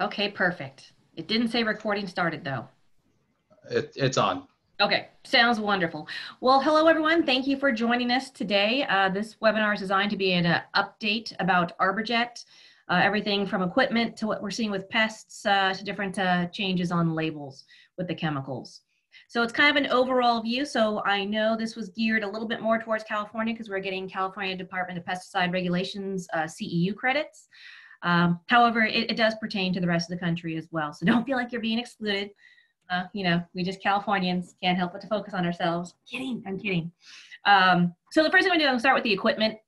Okay, perfect. It didn't say recording started though. It, it's on. Okay, sounds wonderful. Well, hello everyone. Thank you for joining us today. Uh, this webinar is designed to be an uh, update about ArborJet, uh, everything from equipment to what we're seeing with pests uh, to different uh, changes on labels with the chemicals. So it's kind of an overall view. So I know this was geared a little bit more towards California because we're getting California Department of Pesticide Regulations uh, CEU credits. Um, however, it, it, does pertain to the rest of the country as well. So don't feel like you're being excluded. Uh, you know, we just Californians can't help but to focus on ourselves. Kidding, I'm kidding. Um, so the first thing I'm going to start with the equipment.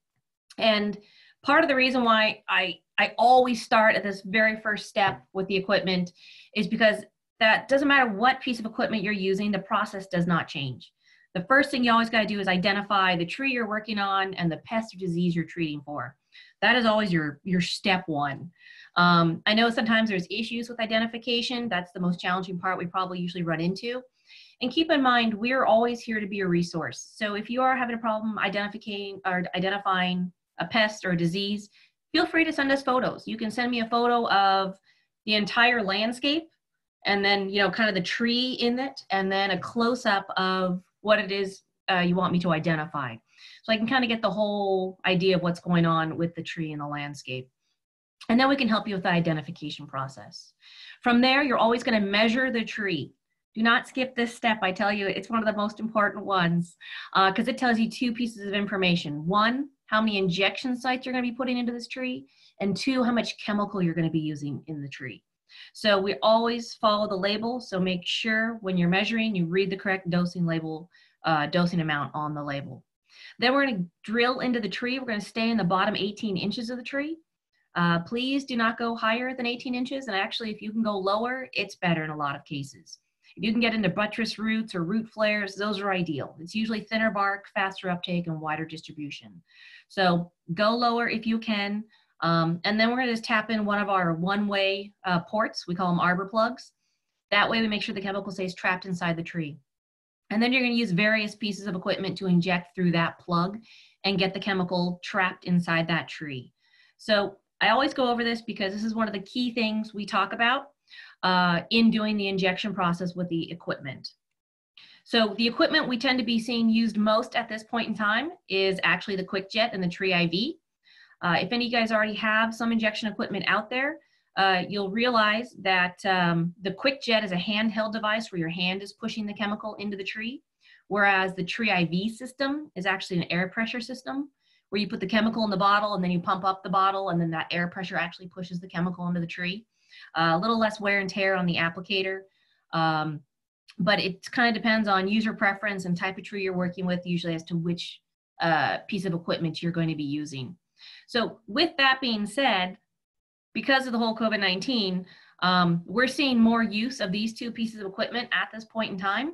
And part of the reason why I, I always start at this very first step with the equipment is because that doesn't matter what piece of equipment you're using, the process does not change. The first thing you always got to do is identify the tree you're working on and the pest or disease you're treating for. That is always your, your step one. Um, I know sometimes there's issues with identification. That's the most challenging part we probably usually run into. And keep in mind, we're always here to be a resource. So if you are having a problem identifying or identifying a pest or a disease, feel free to send us photos. You can send me a photo of the entire landscape and then, you know, kind of the tree in it, and then a close up of what it is uh, you want me to identify. So I can kind of get the whole idea of what's going on with the tree and the landscape. And then we can help you with the identification process. From there, you're always going to measure the tree. Do not skip this step. I tell you, it's one of the most important ones because uh, it tells you two pieces of information. One, how many injection sites you're going to be putting into this tree, and two, how much chemical you're going to be using in the tree. So we always follow the label. So make sure when you're measuring, you read the correct dosing label, uh, dosing amount on the label. Then we're going to drill into the tree. We're going to stay in the bottom 18 inches of the tree. Uh, please do not go higher than 18 inches. And actually, if you can go lower, it's better in a lot of cases. If you can get into buttress roots or root flares, those are ideal. It's usually thinner bark, faster uptake, and wider distribution. So go lower if you can. Um, and then we're going to just tap in one of our one-way uh, ports. We call them arbor plugs. That way we make sure the chemical stays trapped inside the tree. And then you're going to use various pieces of equipment to inject through that plug and get the chemical trapped inside that tree. So I always go over this because this is one of the key things we talk about uh, in doing the injection process with the equipment. So the equipment we tend to be seeing used most at this point in time is actually the QuickJet and the Tree IV. Uh, if any of you guys already have some injection equipment out there, uh, you'll realize that um, the QuickJet is a handheld device where your hand is pushing the chemical into the tree, whereas the Tree IV system is actually an air pressure system where you put the chemical in the bottle and then you pump up the bottle and then that air pressure actually pushes the chemical into the tree. Uh, a little less wear and tear on the applicator, um, but it kind of depends on user preference and type of tree you're working with, usually as to which uh, piece of equipment you're going to be using. So with that being said, because of the whole COVID-19, um, we're seeing more use of these two pieces of equipment at this point in time,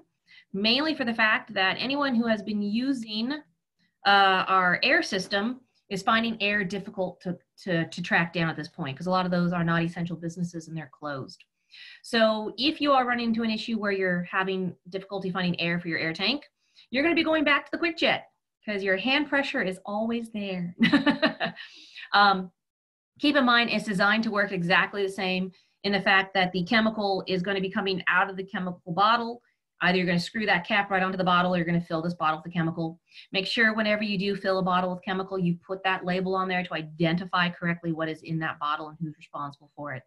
mainly for the fact that anyone who has been using uh, our air system is finding air difficult to, to, to track down at this point because a lot of those are not essential businesses and they're closed. So if you are running into an issue where you're having difficulty finding air for your air tank, you're going to be going back to the quick jet because your hand pressure is always there. um, keep in mind it's designed to work exactly the same in the fact that the chemical is going to be coming out of the chemical bottle. Either you're going to screw that cap right onto the bottle or you're going to fill this bottle with the chemical. Make sure whenever you do fill a bottle with chemical, you put that label on there to identify correctly what is in that bottle and who's responsible for it.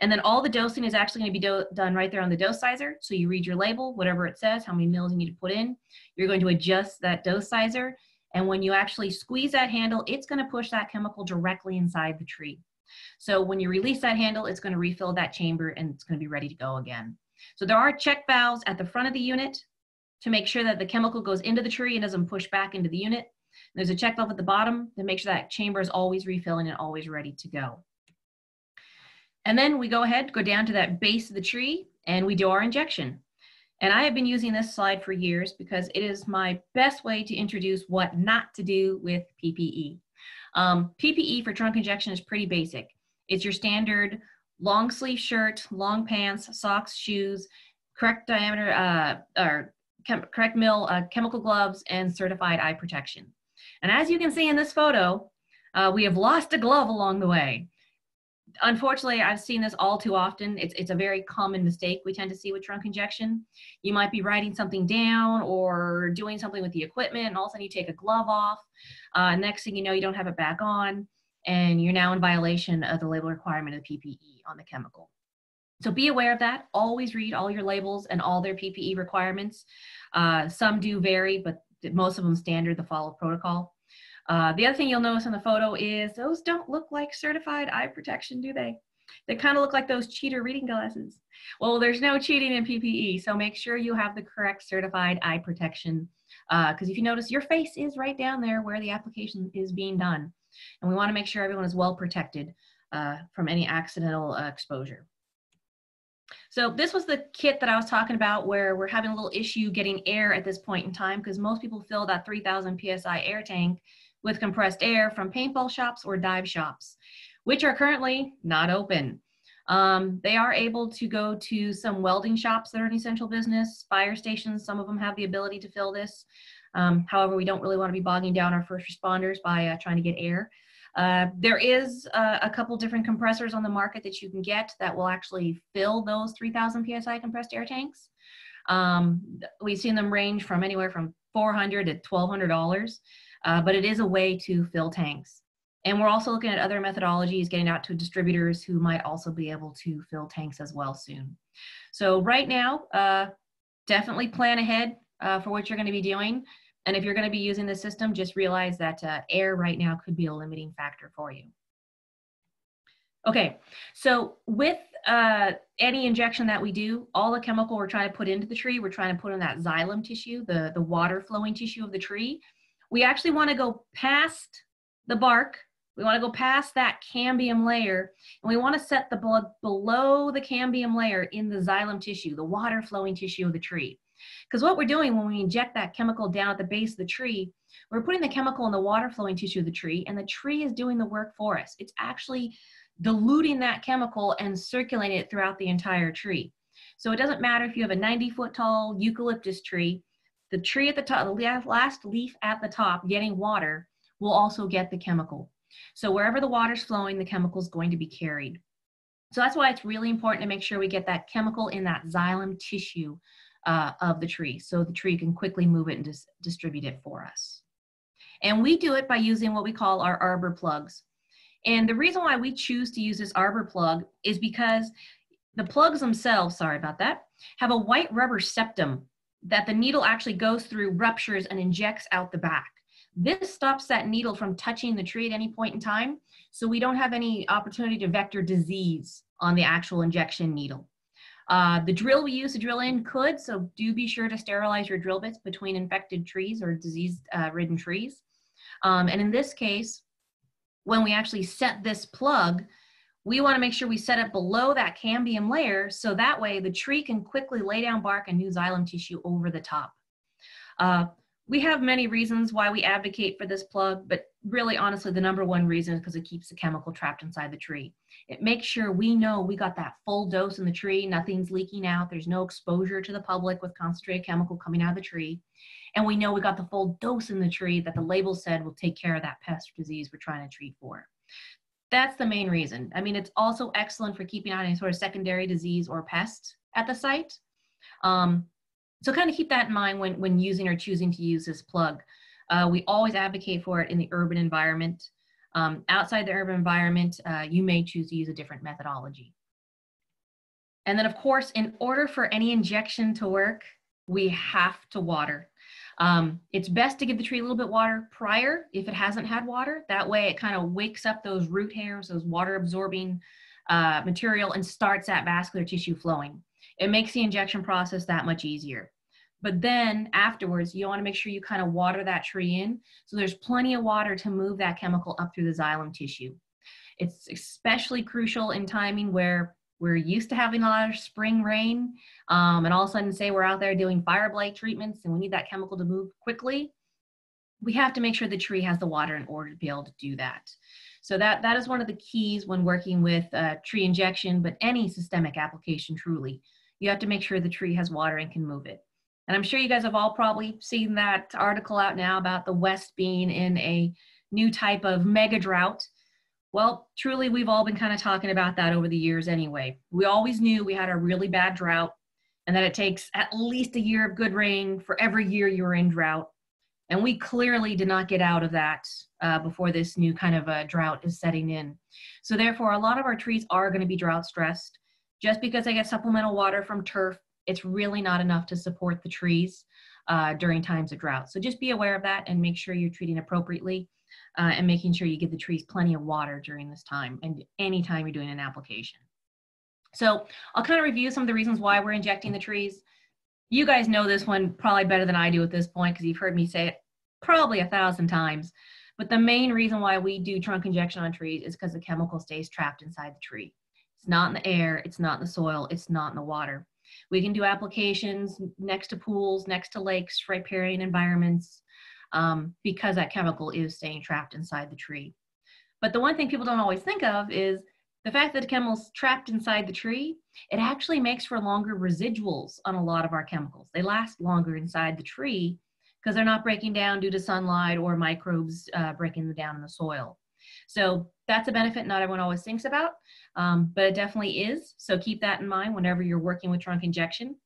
And then all the dosing is actually going to be done right there on the dose sizer. So you read your label, whatever it says, how many mils you need to put in. You're going to adjust that dose sizer. And when you actually squeeze that handle, it's going to push that chemical directly inside the tree. So when you release that handle, it's going to refill that chamber and it's going to be ready to go again. So there are check valves at the front of the unit to make sure that the chemical goes into the tree and doesn't push back into the unit. There's a check valve at the bottom to make sure that chamber is always refilling and always ready to go. And then we go ahead, go down to that base of the tree, and we do our injection. And I have been using this slide for years because it is my best way to introduce what not to do with PPE. Um, PPE for trunk injection is pretty basic. It's your standard long sleeve shirt, long pants, socks, shoes, correct diameter, uh, or correct mill, uh, chemical gloves, and certified eye protection. And as you can see in this photo, uh, we have lost a glove along the way. Unfortunately, I've seen this all too often. It's, it's a very common mistake we tend to see with trunk injection. You might be writing something down or doing something with the equipment, and all of a sudden you take a glove off. Uh, next thing you know, you don't have it back on, and you're now in violation of the label requirement of the PPE on the chemical. So be aware of that. Always read all your labels and all their PPE requirements. Uh, some do vary, but most of them standard the follow protocol. Uh, the other thing you'll notice in the photo is those don't look like certified eye protection, do they? They kind of look like those cheater reading glasses. Well, there's no cheating in PPE, so make sure you have the correct certified eye protection. Because uh, if you notice, your face is right down there where the application is being done. And we want to make sure everyone is well protected uh, from any accidental uh, exposure. So this was the kit that I was talking about where we're having a little issue getting air at this point in time because most people fill that 3000 PSI air tank with compressed air from paintball shops or dive shops, which are currently not open. Um, they are able to go to some welding shops that are an essential business, fire stations, some of them have the ability to fill this. Um, however, we don't really want to be bogging down our first responders by uh, trying to get air. Uh, there is uh, a couple different compressors on the market that you can get that will actually fill those 3000 psi compressed air tanks. Um, we've seen them range from anywhere from 400 to 1200 dollars uh, but it is a way to fill tanks. And we're also looking at other methodologies, getting out to distributors who might also be able to fill tanks as well soon. So right now, uh, definitely plan ahead uh, for what you're going to be doing. And if you're going to be using the system, just realize that uh, air right now could be a limiting factor for you. Okay, so with uh, any injection that we do, all the chemical we're trying to put into the tree, we're trying to put in that xylem tissue, the, the water flowing tissue of the tree we actually want to go past the bark. We want to go past that cambium layer and we want to set the blood below the cambium layer in the xylem tissue, the water flowing tissue of the tree. Because what we're doing when we inject that chemical down at the base of the tree, we're putting the chemical in the water flowing tissue of the tree and the tree is doing the work for us. It's actually diluting that chemical and circulating it throughout the entire tree. So it doesn't matter if you have a 90 foot tall eucalyptus tree the tree at the top, the last leaf at the top getting water will also get the chemical. So wherever the water's flowing, the chemical is going to be carried. So that's why it's really important to make sure we get that chemical in that xylem tissue uh, of the tree so the tree can quickly move it and dis distribute it for us. And we do it by using what we call our arbor plugs. And the reason why we choose to use this arbor plug is because the plugs themselves, sorry about that, have a white rubber septum that the needle actually goes through, ruptures, and injects out the back. This stops that needle from touching the tree at any point in time, so we don't have any opportunity to vector disease on the actual injection needle. Uh, the drill we use to drill in could, so do be sure to sterilize your drill bits between infected trees or disease-ridden uh, trees. Um, and in this case, when we actually set this plug, we want to make sure we set it below that cambium layer so that way the tree can quickly lay down bark and new xylem tissue over the top. Uh, we have many reasons why we advocate for this plug, but really honestly the number one reason is because it keeps the chemical trapped inside the tree. It makes sure we know we got that full dose in the tree, nothing's leaking out, there's no exposure to the public with concentrated chemical coming out of the tree. And we know we got the full dose in the tree that the label said will take care of that pest or disease we're trying to treat for. That's the main reason. I mean, it's also excellent for keeping out any sort of secondary disease or pest at the site. Um, so kind of keep that in mind when, when using or choosing to use this plug. Uh, we always advocate for it in the urban environment. Um, outside the urban environment, uh, you may choose to use a different methodology. And then of course, in order for any injection to work, we have to water. Um, it's best to give the tree a little bit water prior if it hasn't had water. That way it kind of wakes up those root hairs, those water absorbing uh, material and starts that vascular tissue flowing. It makes the injection process that much easier. But then afterwards, you want to make sure you kind of water that tree in. So there's plenty of water to move that chemical up through the xylem tissue. It's especially crucial in timing where we're used to having a lot of spring rain um, and all of a sudden say we're out there doing fire blight treatments and we need that chemical to move quickly we have to make sure the tree has the water in order to be able to do that. So that that is one of the keys when working with uh, tree injection but any systemic application truly. You have to make sure the tree has water and can move it. And i'm sure you guys have all probably seen that article out now about the west being in a new type of mega drought Well, truly, we've all been kind of talking about that over the years anyway. We always knew we had a really bad drought and that it takes at least a year of good rain for every year you're in drought. And we clearly did not get out of that uh, before this new kind of a drought is setting in. So, therefore, a lot of our trees are going to be drought stressed. Just because they get supplemental water from turf, it's really not enough to support the trees uh, during times of drought. So, just be aware of that and make sure you're treating appropriately uh, and making sure you give the trees plenty of water during this time and anytime you're doing an application. So I'll kind of review some of the reasons why we're injecting the trees. You guys know this one probably better than I do at this point because you've heard me say it probably a thousand times. But the main reason why we do trunk injection on trees is because the chemical stays trapped inside the tree. It's not in the air, it's not in the soil, it's not in the water. We can do applications next to pools, next to lakes, riparian environments, um, because that chemical is staying trapped inside the tree. But the one thing people don't always think of is the fact that the chemical's trapped inside the tree, it actually makes for longer residuals on a lot of our chemicals. They last longer inside the tree because they're not breaking down due to sunlight or microbes uh, breaking them down in the soil. So that's a benefit not everyone always thinks about, um, but it definitely is. So keep that in mind whenever you're working with trunk injection.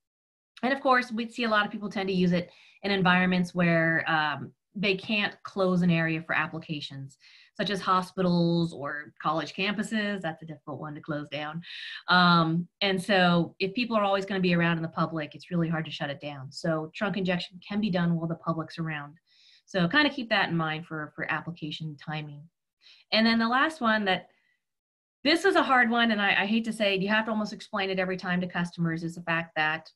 And of course, we see a lot of people tend to use it in environments where um, they can't close an area for applications, such as hospitals or college campuses. That's a difficult one to close down. Um, and so, if people are always going to be around in the public, it's really hard to shut it down. So, trunk injection can be done while the public's around. So, kind of keep that in mind for, for application timing. And then the last one that this is a hard one, and I, I hate to say you have to almost explain it every time to customers, is the fact that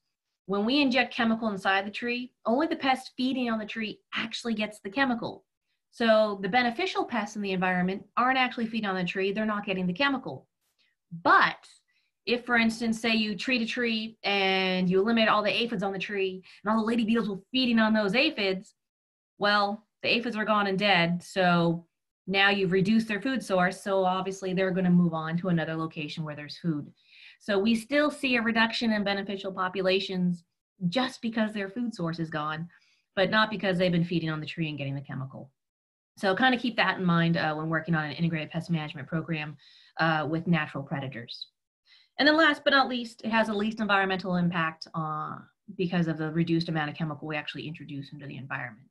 when we inject chemical inside the tree, only the pest feeding on the tree actually gets the chemical. So the beneficial pests in the environment aren't actually feeding on the tree, they're not getting the chemical. But if, for instance, say you treat a tree and you eliminate all the aphids on the tree and all the lady beetles were feeding on those aphids, well, the aphids are gone and dead. So now you've reduced their food source. So obviously they're going to move on to another location where there's food. So we still see a reduction in beneficial populations just because their food source is gone, but not because they've been feeding on the tree and getting the chemical. So kind of keep that in mind uh, when working on an integrated pest management program uh, with natural predators. And then last but not least, it has the least environmental impact uh, because of the reduced amount of chemical we actually introduce into the environment.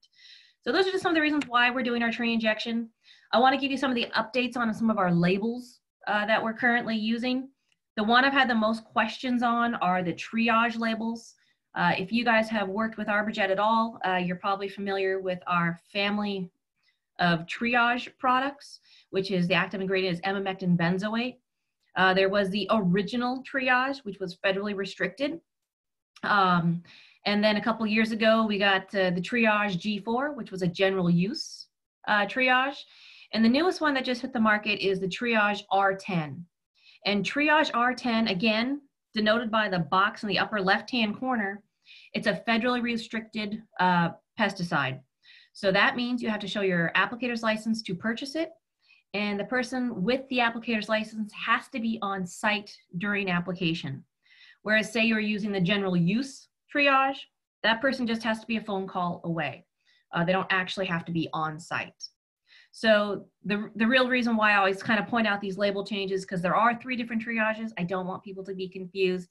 So those are just some of the reasons why we're doing our tree injection. I want to give you some of the updates on some of our labels uh, that we're currently using. The one I've had the most questions on are the TREE-äge labels. Uh, if you guys have worked with ArborJet at all, uh, you're probably familiar with our family of TREE-äge products, which is the active ingredient is emamectin benzoate. Uh, there was the original TREE-äge, which was federally restricted. Um, and then a couple years ago, we got uh, the TREE-äge G4, which was a general use uh, TREE-äge. And the newest one that just hit the market is the TREE-äge R10. And TREE-äge R10, again, denoted by the box in the upper left-hand corner, it's a federally restricted uh, pesticide. So that means you have to show your applicator's license to purchase it. And the person with the applicator's license has to be on site during application. Whereas say you're using the general use TREE-äge, that person just has to be a phone call away. Uh, they don't actually have to be on site. So the, the real reason why I always kind of point out these label changes because there are three different TREE-äges. I don't want people to be confused.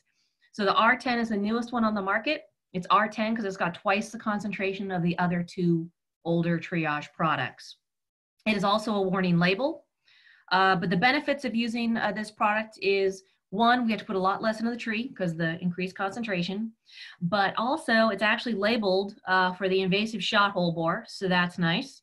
So the R10 is the newest one on the market. It's R10 because it's got twice the concentration of the other two older TREE-äge products. It is also a warning label. Uh, but the benefits of using uh, this product is one, we have to put a lot less into the tree because the increased concentration, but also it's actually labeled uh, for the invasive shot hole borer, so that's nice.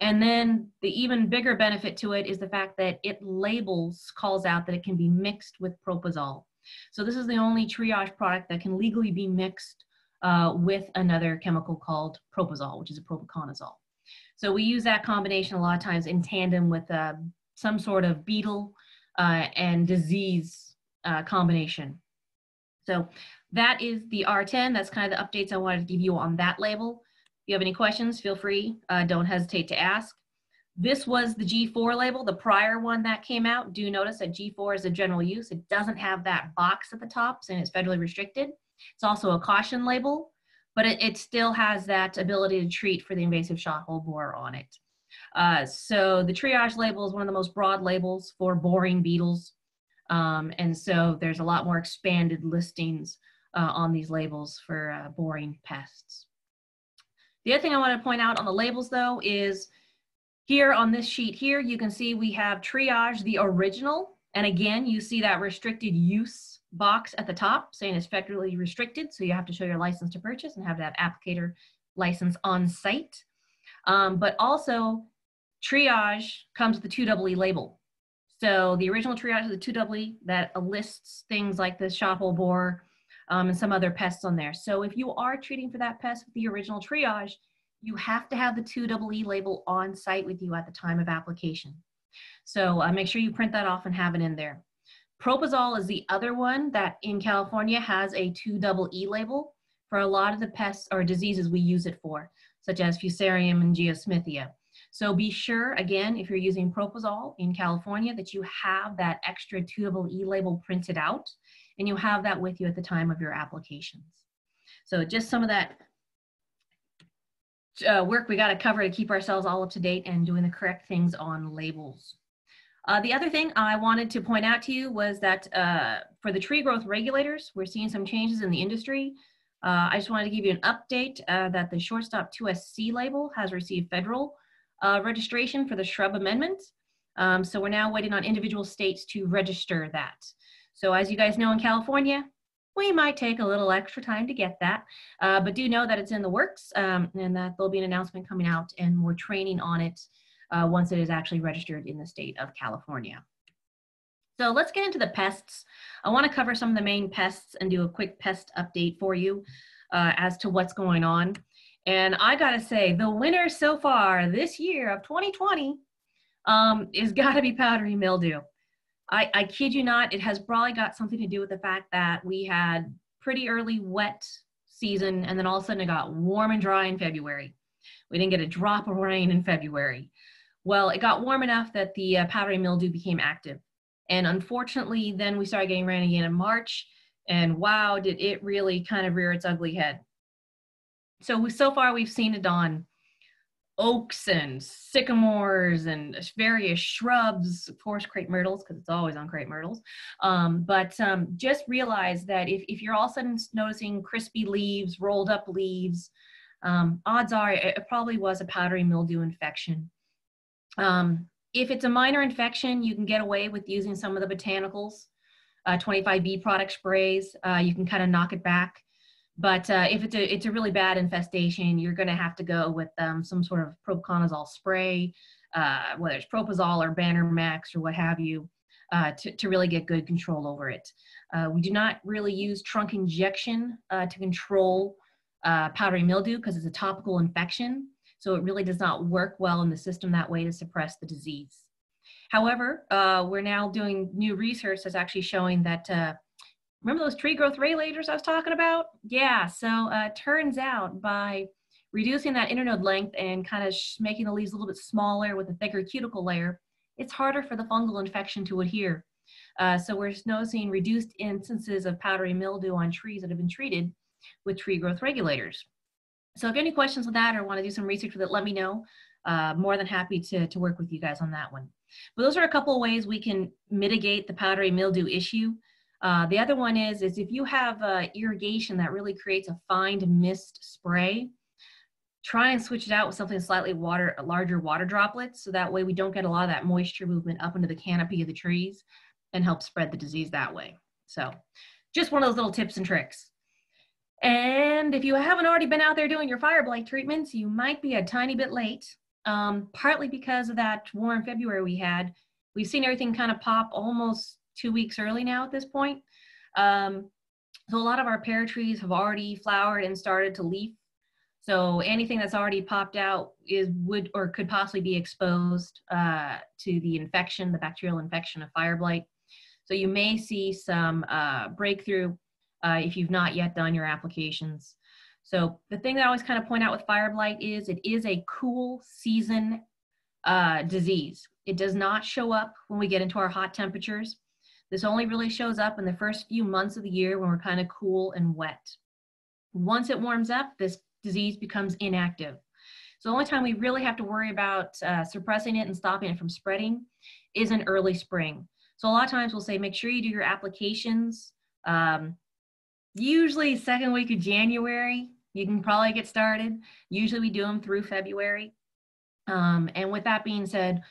And then the even bigger benefit to it is the fact that it labels, calls out that it can be mixed with Propizol. So this is the only TREE-äge product that can legally be mixed uh, with another chemical called Propizol, which is a propiconazole. So we use that combination a lot of times in tandem with uh, some sort of beetle uh, and disease uh, combination. So that is the R10. That's kind of the updates I wanted to give you on that label you have any questions, feel free. Uh, don't hesitate to ask. This was the G4 label, the prior one that came out. Do notice that G4 is a general use. It doesn't have that box at the top and it's federally restricted. It's also a caution label, but it, it still has that ability to treat for the invasive shot hole borer on it. Uh, so the TREE-äge label is one of the most broad labels for boring beetles. Um, and so there's a lot more expanded listings uh, on these labels for uh, boring pests. The other thing I want to point out on the labels though is here on this sheet here, you can see we have TREE-äge, the original. And again, you see that restricted use box at the top saying it's federally restricted. So you have to show your license to purchase and have that applicator license on site. Um, but also TREE-äge comes with the 2 E label. So the original TREE-äge is the 2 E that lists things like the shot hole borer um, and some other pests on there. So if you are treating for that pest with the original TREE-äge, you have to have the 2 E label on site with you at the time of application. So uh, make sure you print that off and have it in there. Propizol is the other one that in California has a 2 E label for a lot of the pests or diseases we use it for, such as Fusarium and Geosmithia. So be sure, again, if you're using Propizol in California, that you have that extra 2 E label printed out and you have that with you at the time of your applications. So just some of that uh, work we got to cover to keep ourselves all up to date and doing the correct things on labels. Uh, the other thing I wanted to point out to you was that uh, for the tree growth regulators, we're seeing some changes in the industry. Uh, I just wanted to give you an update uh, that the shortstop 2SC label has received federal uh, registration for the shrub amendment. Um, so we're now waiting on individual states to register that. So as you guys know in California, we might take a little extra time to get that, uh, but do know that it's in the works um, and that there'll be an announcement coming out and more training on it uh, once it is actually registered in the state of California. So let's get into the pests. I want to cover some of the main pests and do a quick pest update for you uh, as to what's going on. And I got to say, the winner so far this year of 2020 um, is got to be powdery mildew. I, I kid you not, it has probably got something to do with the fact that we had pretty early wet season and then all of a sudden it got warm and dry in February. We didn't get a drop of rain in February. Well, it got warm enough that the uh, powdery mildew became active. And unfortunately, then we started getting rain again in March. And wow, did it really kind of rear its ugly head. So we, so far we've seen it on oaks and sycamores and various shrubs, of course, crepe myrtles, because it's always on crepe myrtles. Um, but um, just realize that if, if you're all of a sudden noticing crispy leaves, rolled up leaves, um, odds are it, probably was a powdery mildew infection. Um, if it's a minor infection, you can get away with using some of the botanicals, uh, 25B product sprays. Uh, you can kind of knock it back. But uh, if it's a it's a really bad infestation, you're going to have to go with um, some sort of propiconazole spray, uh, whether it's Propizol or Banner MAXX or what have you, uh, to, to really get good control over it. Uh, we do not really use trunk injection uh, to control uh, powdery mildew because it's a topical infection. So it really does not work well in the system that way to suppress the disease. However, we're now doing new research that's actually showing that remember those tree growth regulators I was talking about? Yeah, so uh, turns out by reducing that internode length and kind of making the leaves a little bit smaller with a thicker cuticle layer, it's harder for the fungal infection to adhere. Uh, so we're noticing reduced instances of powdery mildew on trees that have been treated with tree growth regulators. So if you have any questions with that or want to do some research with it, let me know. Uh, more than happy to, to work with you guys on that one. But those are a couple ways we can mitigate the powdery mildew issue. Uh, the other one is, is if you have uh, irrigation that really creates a fine mist spray, try and switch it out with something slightly water, larger water droplets. So that way we don't get a lot of that moisture movement up into the canopy of the trees and help spread the disease that way. So just one of those little tips and tricks. And if you haven't already been out there doing your fire blight treatments, you might be a tiny bit late, um, partly because of that warm February we had. We've seen everything kind of pop almost two weeks early now at this point. Um, so a lot of our pear trees have already flowered and started to leaf. So anything that's already popped out is would or could possibly be exposed uh, to the infection, the bacterial infection of fire blight. So you may see some uh, breakthrough uh, if you've not yet done your applications. So the thing that I always kind of point out with fire blight is it is a cool season uh, disease. It does not show up when we get into our hot temperatures. This only really shows up in the first few months of the year when we're kind of cool and wet. Once it warms up, this disease becomes inactive. So the only time we really have to worry about uh, suppressing it and stopping it from spreading is in early spring. So a lot of times we'll say make sure you do your applications. Um, usually second week of January, you can probably get started. Usually we do them through February. Um, and with that being said,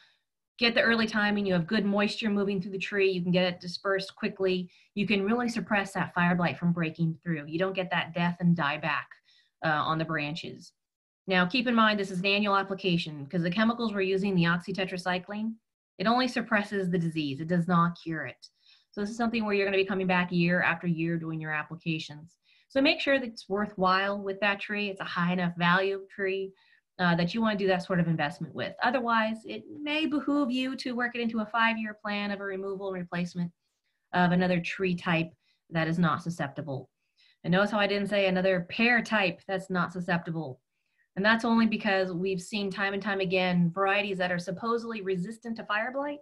get the early timing. You have good moisture moving through the tree. You can get it dispersed quickly. You can really suppress that fire blight from breaking through. You don't get that death and dieback uh, on the branches. Now, keep in mind, this is an annual application because the chemicals we're using, the oxytetracycline, it only suppresses the disease. It does not cure it. So this is something where you're going to be coming back year after year doing your applications. So make sure that it's worthwhile with that tree. It's a high enough value tree uh, that you want to do that sort of investment with. Otherwise, it may behoove you to work it into a five-year plan of a removal and replacement of another tree type that is not susceptible. And notice how I didn't say another pear type that's not susceptible. And that's only because we've seen time and time again varieties that are supposedly resistant to fire blight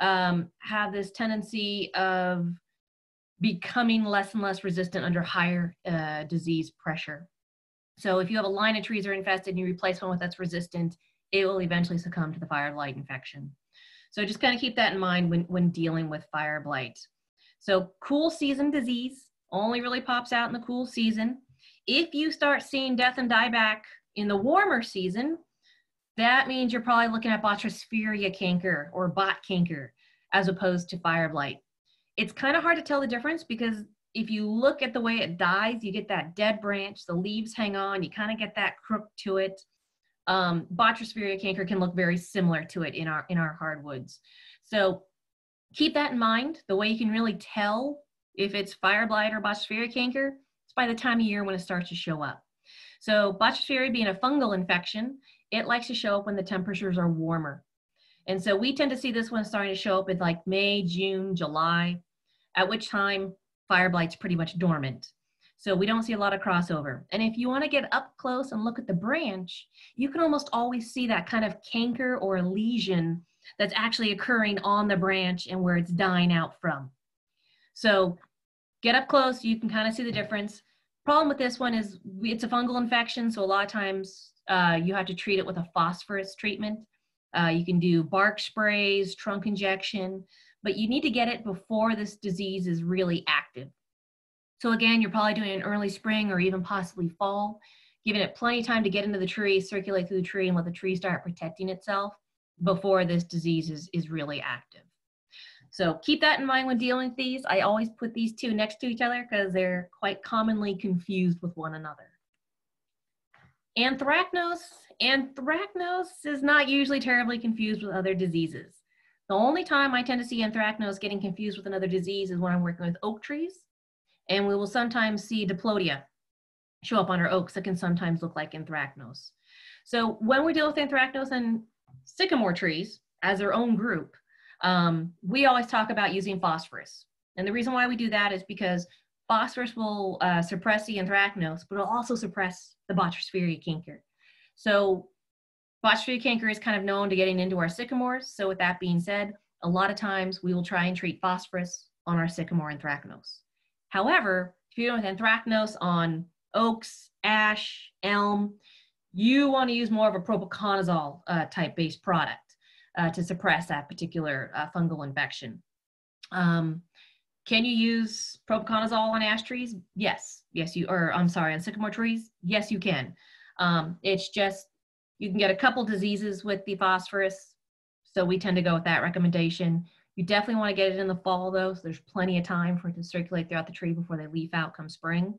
um, have this tendency of becoming less and less resistant under higher uh, disease pressure. So if you have a line of trees that are infested and you replace one with that's resistant, it will eventually succumb to the fire blight infection. So just kind of keep that in mind when, when dealing with fire blight. So cool season disease only really pops out in the cool season. If you start seeing death and dieback in the warmer season, that means you're probably looking at Botryosphaeria canker or bot canker as opposed to fire blight. It's kind of hard to tell the difference because if you look at the way it dies, you get that dead branch, the leaves hang on, you kind of get that crook to it. Um, Botryosphaeria canker can look very similar to it in our in our hardwoods. So keep that in mind. The way you can really tell if it's fire blight or Botryosphaeria canker, it's by the time of year when it starts to show up. So Botryosphaeria being a fungal infection, it likes to show up when the temperatures are warmer. And so we tend to see this one starting to show up in like May, June, July, at which time fire blight's pretty much dormant. So we don't see a lot of crossover. And if you want to get up close and look at the branch, you can almost always see that kind of canker or lesion that's actually occurring on the branch and where it's dying out from. So get up close, you can kind of see the difference. Problem with this one is it's a fungal infection, so a lot of times uh, you have to treat it with a phosphorus treatment. Uh, you can do bark sprays, trunk injection, but you need to get it before this disease is really active. So again, you're probably doing it in early spring or even possibly fall, giving it plenty of time to get into the tree, circulate through the tree, and let the tree start protecting itself before this disease is, is really active. So keep that in mind when dealing with these. I always put these two next to each other because they're quite commonly confused with one another. Anthracnose. Anthracnose is not usually terribly confused with other diseases. The only time I tend to see anthracnose getting confused with another disease is when I'm working with oak trees. And we will sometimes see diplodia show up on our oaks that can sometimes look like anthracnose. So when we deal with anthracnose and sycamore trees as their own group, um, we always talk about using phosphorus. And the reason why we do that is because phosphorus will uh, suppress the anthracnose, but it'll also suppress the Botryosphaeria canker. So Botryosphaeria canker is kind of known to getting into our sycamores. So with that being said, a lot of times we will try and treat phosphorus on our sycamore anthracnose. However, if you're doing anthracnose on oaks, ash, elm, you want to use more of a propiconazole uh, type based product uh, to suppress that particular uh, fungal infection. Um, can you use propiconazole on ash trees? Yes. Yes, you, or I'm sorry, on sycamore trees? Yes, you can. Um, it's just, you can get a couple diseases with the phosphorus. So we tend to go with that recommendation. You definitely want to get it in the fall though, so there's plenty of time for it to circulate throughout the tree before they leaf out come spring.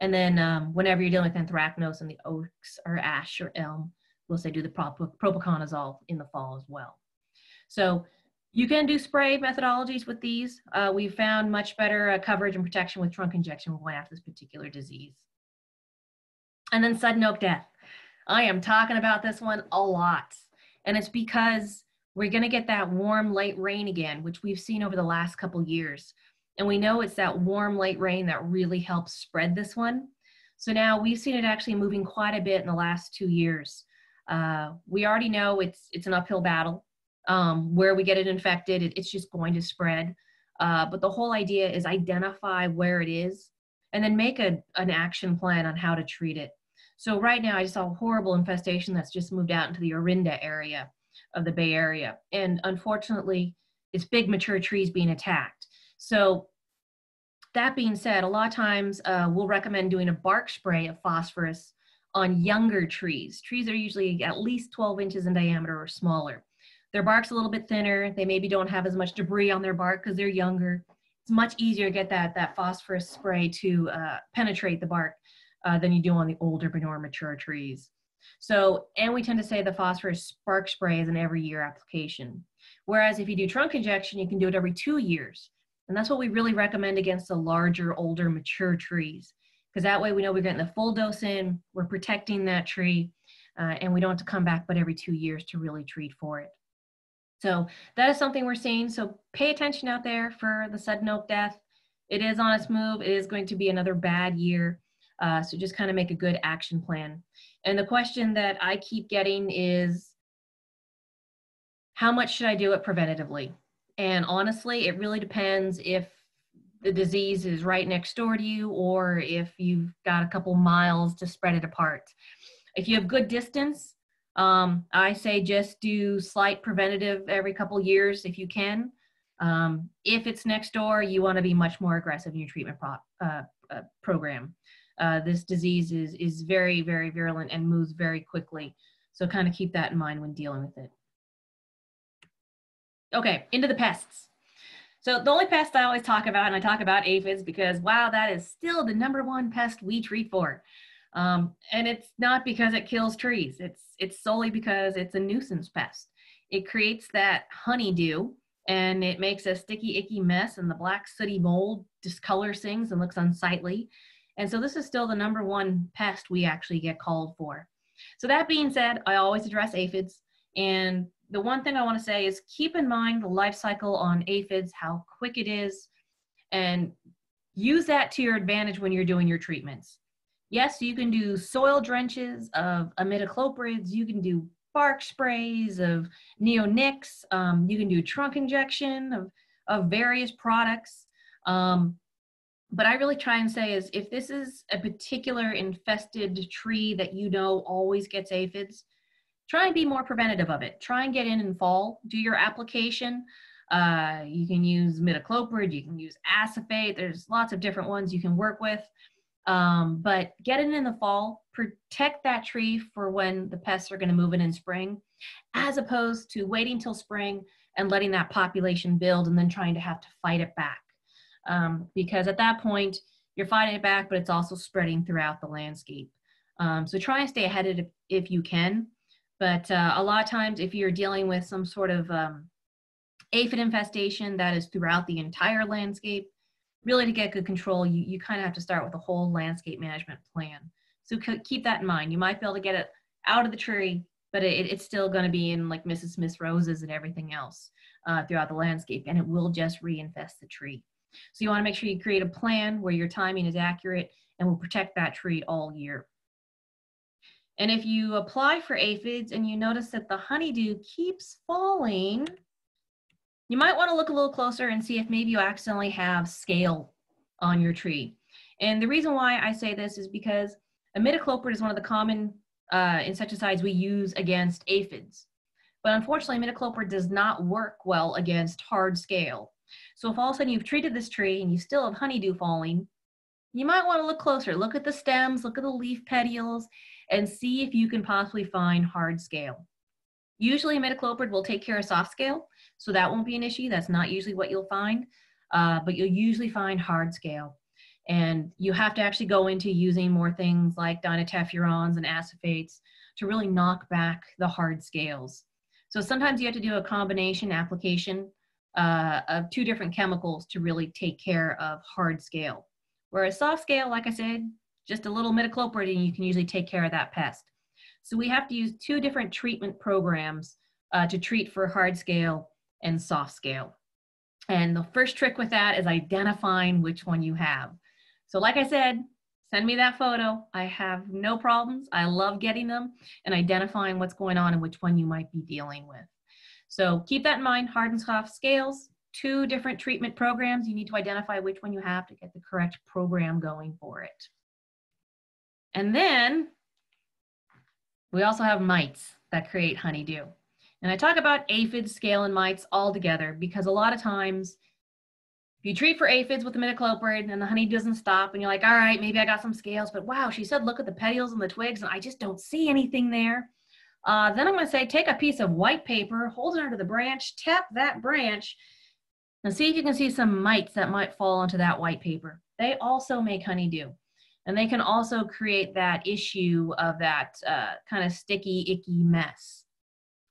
And then um, whenever you're dealing with anthracnose in the oaks or ash or elm, we'll say do the prop- propiconazole in the fall as well. So you can do spray methodologies with these. Uh, we found much better uh, coverage and protection with trunk injection when going after this particular disease. And then sudden oak death. I am talking about this one a lot. And it's because we're going to get that warm, late rain again, which we've seen over the last couple years. And we know it's that warm, late rain that really helps spread this one. So now we've seen it actually moving quite a bit in the last two years. Uh, we already know it's it's an uphill battle um, where we get it infected, it, it's just going to spread. Uh, but the whole idea is identify where it is and then make a, an action plan on how to treat it. So right now I saw a horrible infestation that's just moved out into the Orinda area of the Bay Area. And unfortunately, it's big mature trees being attacked. So that being said, a lot of times uh, we'll recommend doing a bark spray of phosphorus on younger trees. Trees are usually at least 12 inches in diameter or smaller. Their bark's a little bit thinner. They maybe don't have as much debris on their bark because they're younger. It's much easier to get that, that phosphorus spray to uh, penetrate the bark uh, than you do on the older, more mature trees. So, and we tend to say the phosphorus spark spray is an every year application. Whereas if you do trunk injection, you can do it every two years. And that's what we really recommend against the larger, older, mature trees. Because that way we know we're getting the full dose in, we're protecting that tree, uh, and we don't have to come back but every two years to really treat for it. So that is something we're seeing. So pay attention out there for the sudden oak death. It is on its move. It is going to be another bad year. Uh, so just kind of make a good action plan. And the question that I keep getting is, how much should I do it preventatively? And honestly, it really depends if the disease is right next door to you or if you've got a couple miles to spread it apart. If you have good distance, um, I say just do slight preventative every couple years if you can. Um, if it's next door, you want to be much more aggressive in your treatment pro uh, uh, program. Uh, this disease is, is very, very virulent and moves very quickly. So kind of keep that in mind when dealing with it. Okay, into the pests. So the only pest I always talk about, and I talk about aphids because wow, that is still the number one pest we treat for. Um, and it's not because it kills trees. It's it's solely because it's a nuisance pest. It creates that honeydew and it makes a sticky, icky mess, and the black sooty mold discolors things and looks unsightly. And so this is still the number one pest we actually get called for. So that being said, I always address aphids. And the one thing I want to say is keep in mind the life cycle on aphids, how quick it is, and use that to your advantage when you're doing your treatments. Yes, you can do soil drenches of imidacloprids, you can do bark sprays of neonics, um, you can do trunk injection of, of various products. Um, but I really try and say is if this is a particular infested tree that you know always gets aphids, try and be more preventative of it. Try and get in in fall, do your application. Uh, you can use imidacloprid, you can use acephate. There's lots of different ones you can work with. Um, but get it in the fall, protect that tree for when the pests are going to move in in spring, as opposed to waiting till spring and letting that population build and then trying to have to fight it back. Um, because at that point, you're fighting it back, but it's also spreading throughout the landscape. Um, so try and stay ahead of it if you can. But uh, a lot of times, if you're dealing with some sort of um, aphid infestation that is throughout the entire landscape, really to get good control, you, you kind of have to start with a whole landscape management plan. So keep that in mind. You might be able to get it out of the tree, but it, it's still going to be in like Mrs. Smith's roses and everything else uh, throughout the landscape, and it will just reinfest the tree. So you want to make sure you create a plan where your timing is accurate and will protect that tree all year. And if you apply for aphids and you notice that the honeydew keeps falling, you might want to look a little closer and see if maybe you accidentally have scale on your tree. And the reason why I say this is because imidacloprid is one of the common uh, insecticides we use against aphids. But unfortunately, imidacloprid does not work well against hard scale. So if all of a sudden you've treated this tree and you still have honeydew falling, you might want to look closer. Look at the stems, look at the leaf petioles, and see if you can possibly find hard scale. Usually imidacloprid will take care of soft scale, so that won't be an issue. That's not usually what you'll find, uh, but you'll usually find hard scale. And you have to actually go into using more things like dinotefuran and acephates to really knock back the hard scales. So sometimes you have to do a combination application uh, of two different chemicals to really take care of hard scale. Whereas soft scale, like I said, just a little imidacloprid and you can usually take care of that pest. So we have to use two different treatment programs uh, to treat for hard scale and soft scale. And the first trick with that is identifying which one you have. So like I said, send me that photo. I have no problems. I love getting them and identifying what's going on and which one you might be dealing with. So keep that in mind, hard and soft scales, two different treatment programs. You need to identify which one you have to get the correct program going for it. And then We also have mites that create honeydew. And I talk about aphids, scale, and mites all together because a lot of times if you treat for aphids with the imidacloprid and the honey doesn't stop and you're like, all right, maybe I got some scales, but wow, she said look at the petioles and the twigs and I just don't see anything there. Uh, then I'm going to say take a piece of white paper, hold it under the branch, tap that branch, and see if you can see some mites that might fall onto that white paper. They also make honeydew. And they can also create that issue of that uh, kind of sticky, icky mess.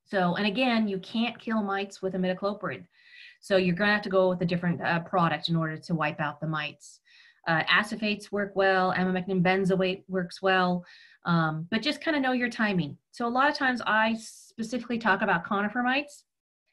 So, and again, you can't kill mites with imidacloprid. So you're going to have to go with a different uh, product in order to wipe out the mites. Uh, work well, emamectin benzoate works well, um, but just kind of know your timing. So a lot of times I specifically talk about conifer mites,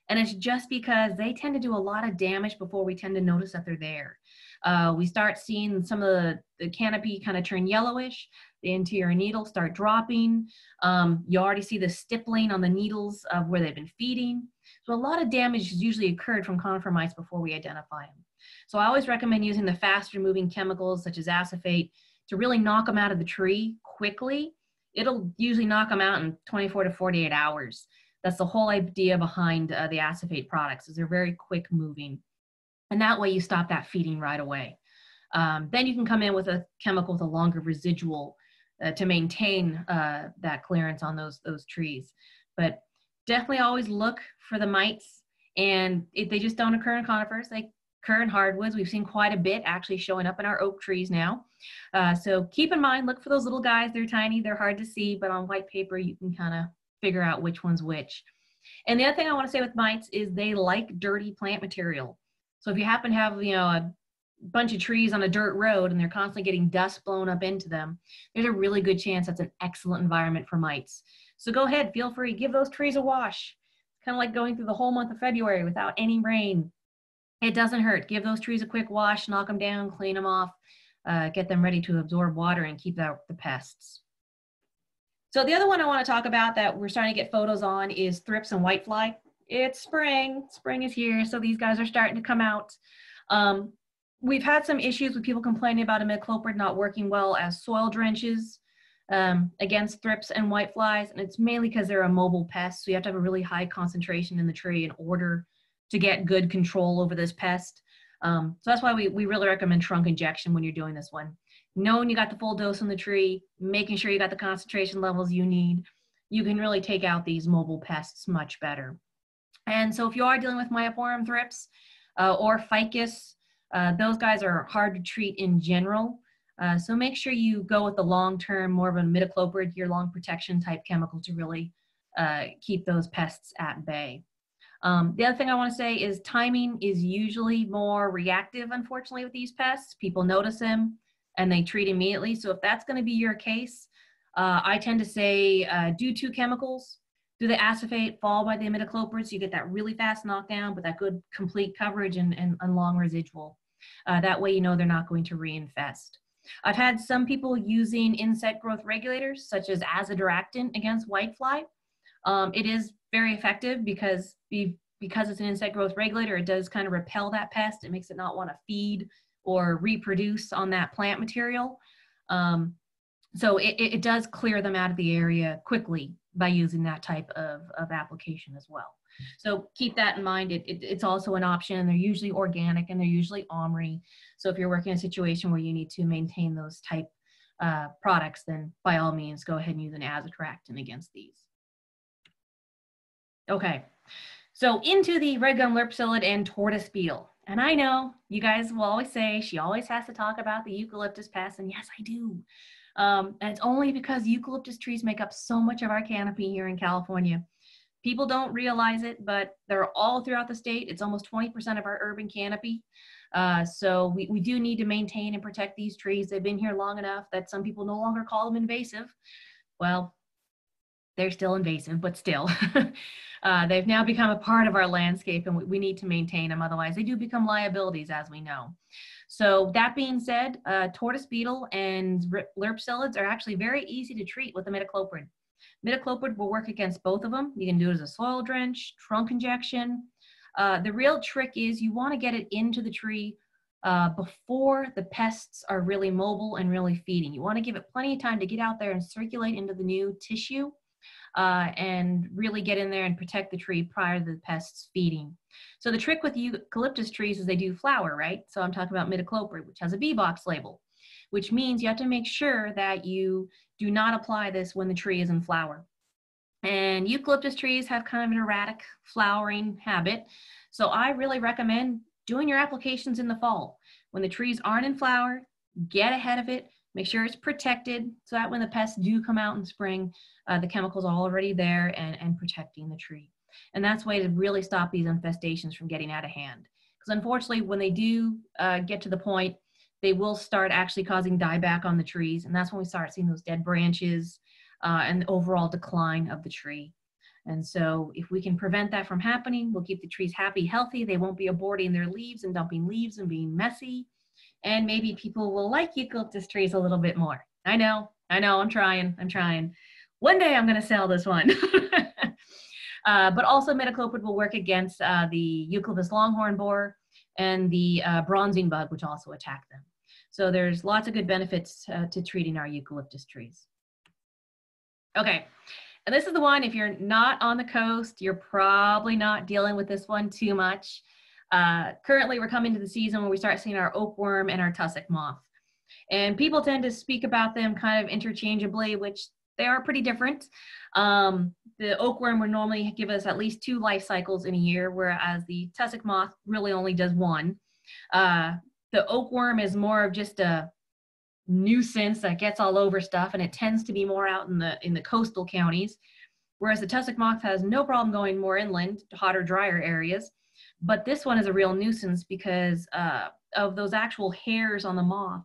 and it's just because they tend to do a lot of damage before we tend to notice that they're there. Uh, we start seeing some of the, the canopy kind of turn yellowish, the interior needles start dropping. Um, you already see the stippling on the needles of where they've been feeding. So a lot of damage has usually occurred from conifer mites before we identify them. So I always recommend using the faster moving chemicals such as acephate to really knock them out of the tree quickly. It'll usually knock them out in 24 to 48 hours. That's the whole idea behind uh, the acephate products is they're very quick moving. And that way you stop that feeding right away. Um, then you can come in with a chemical with a longer residual uh, to maintain uh, that clearance on those, those trees. But definitely always look for the mites and if they just don't occur in conifers, they in hardwoods. We've seen quite a bit actually showing up in our oak trees now. Uh, so keep in mind, look for those little guys. They're tiny, they're hard to see, but on white paper, you can kind of figure out which one's which. And the other thing I want to say with mites is they like dirty plant material. So if you happen to have, you know, a bunch of trees on a dirt road and they're constantly getting dust blown up into them, there's a really good chance that's an excellent environment for mites. So go ahead, feel free, give those trees a wash. Kind of like going through the whole month of February without any rain. It doesn't hurt. Give those trees a quick wash, knock them down, clean them off, uh, get them ready to absorb water and keep out the pests. So the other one I want to talk about that we're starting to get photos on is thrips and whitefly. It's spring. Spring is here, so these guys are starting to come out. Um, we've had some issues with people complaining about imidacloprid not working well as soil drenches um, against thrips and whiteflies, and it's mainly because they're a mobile pest, so you have to have a really high concentration in the tree in order to get good control over this pest. Um, so that's why we, we really recommend trunk injection when you're doing this one. Knowing you got the full dose on the tree, making sure you got the concentration levels you need, you can really take out these mobile pests much better. And so if you are dealing with Myoporum thrips uh, or ficus, uh, those guys are hard to treat in general. Uh, so make sure you go with the long-term, more of a imidacloprid, year-long protection type chemical to really uh, keep those pests at bay. Um, the other thing I want to say is timing is usually more reactive, unfortunately, with these pests. People notice them and they treat immediately. So if that's going to be your case, uh, I tend to say uh, do two chemicals, do the acephate, followed by the imidacloprid, so you get that really fast knockdown, but that good complete coverage and, and, and long residual. Uh, that way you know they're not going to reinfest. I've had some people using insect growth regulators, such as azadirachtin against whitefly. Um, it is very effective because because it's an insect growth regulator, it does kind of repel that pest. It makes it not want to feed or reproduce on that plant material. Um, so it, it does clear them out of the area quickly by using that type of, of application as well. So keep that in mind. It, it, it's also an option. They're usually organic and they're usually OMRI. So if you're working in a situation where you need to maintain those type uh, products, then by all means, go ahead and use an azadirachtin against these. Okay, so into the red gum lurp psyllid and tortoise beetle. And I know you guys will always say she always has to talk about the eucalyptus pest, and yes, I do. Um, and it's only because eucalyptus trees make up so much of our canopy here in California. People don't realize it, but they're all throughout the state. It's almost 20% of our urban canopy. Uh, so we, we do need to maintain and protect these trees. They've been here long enough that some people no longer call them invasive. Well, they're still invasive, but still. uh, they've now become a part of our landscape and we, we, need to maintain them. Otherwise, they do become liabilities, as we know. So that being said, uh, tortoise beetle and lurp psyllids are actually very easy to treat with imidacloprid. Imidacloprid will work against both of them. You can do it as a soil drench, trunk injection. Uh, the real trick is you want to get it into the tree uh, before the pests are really mobile and really feeding. You want to give it plenty of time to get out there and circulate into the new tissue uh, and really get in there and protect the tree prior to the pests feeding. So the trick with eucalyptus trees is they do flower, right? So I'm talking about imidacloprid, which has a bee box label, which means you have to make sure that you do not apply this when the tree is in flower. And eucalyptus trees have kind of an erratic flowering habit. So I really recommend doing your applications in the fall. When the trees aren't in flower, get ahead of it, make sure it's protected so that when the pests do come out in spring, uh, the chemicals are already there and, and protecting the tree. And that's way to really stop these infestations from getting out of hand. Because unfortunately, when they do uh, get to the point, they will start actually causing dieback on the trees. And that's when we start seeing those dead branches uh, and the overall decline of the tree. And so if we can prevent that from happening, we'll keep the trees happy, healthy. They won't be aborting their leaves and dumping leaves and being messy. And maybe people will like eucalyptus trees a little bit more. I know, I know, I'm trying, I'm trying. One day I'm gonna sell this one. uh, but also imidacloprid will work against uh, the eucalyptus longhorn borer and the uh, bronzing bug, which also attack them. So there's lots of good benefits uh, to treating our eucalyptus trees. Okay, and this is the one, if you're not on the coast, you're probably not dealing with this one too much. Uh, currently, we're coming to the season where we start seeing our oakworm and our tussock moth. And people tend to speak about them kind of interchangeably, which they are pretty different. Um, the oakworm would normally give us at least two life cycles in a year, whereas the tussock moth really only does one. Uh, the oakworm is more of just a nuisance that gets all over stuff and it tends to be more out in the in the coastal counties whereas the tussock moth has no problem going more inland to hotter drier areas but this one is a real nuisance because uh, of those actual hairs on the moth.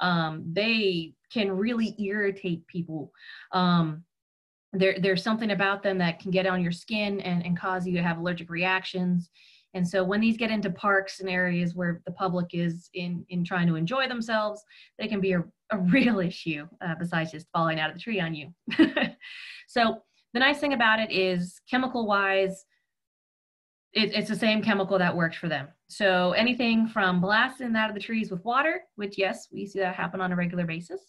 Um, they can really irritate people. Um, there, there's something about them that can get on your skin and, and cause you to have allergic reactions. And so when these get into parks and areas where the public is in, in trying to enjoy themselves, they can be a, a real issue uh, besides just falling out of the tree on you. so the nice thing about it is chemical wise, it, it's the same chemical that works for them. So anything from blasting out of the trees with water, which yes, we see that happen on a regular basis,